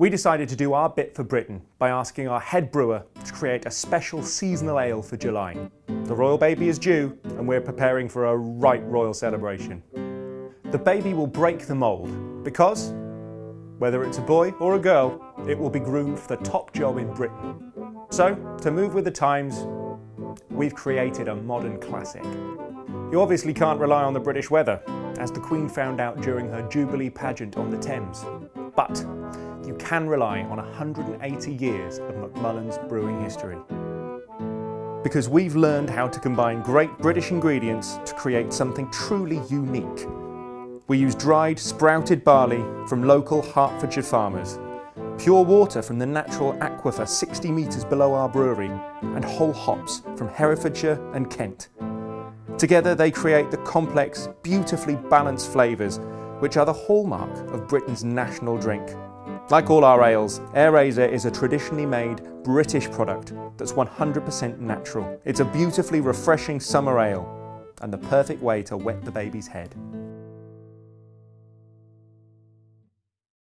We decided to do our bit for Britain by asking our head brewer to create a special seasonal ale for July. The royal baby is due and we're preparing for a right royal celebration. The baby will break the mould because, whether it's a boy or a girl, it will be groomed for the top job in Britain. So, to move with the times, we've created a modern classic. You obviously can't rely on the British weather, as the Queen found out during her Jubilee pageant on the Thames. But you can rely on 180 years of McMullen's brewing history. Because we've learned how to combine great British ingredients to create something truly unique. We use dried, sprouted barley from local Hertfordshire farmers, pure water from the natural aquifer 60 metres below our brewery, and whole hops from Herefordshire and Kent. Together they create the complex, beautifully balanced flavours which are the hallmark of Britain's national drink. Like all our ales, Heir Raiser is a traditionally made British product that's 100% natural. It's a beautifully refreshing summer ale and the perfect way to wet the baby's head.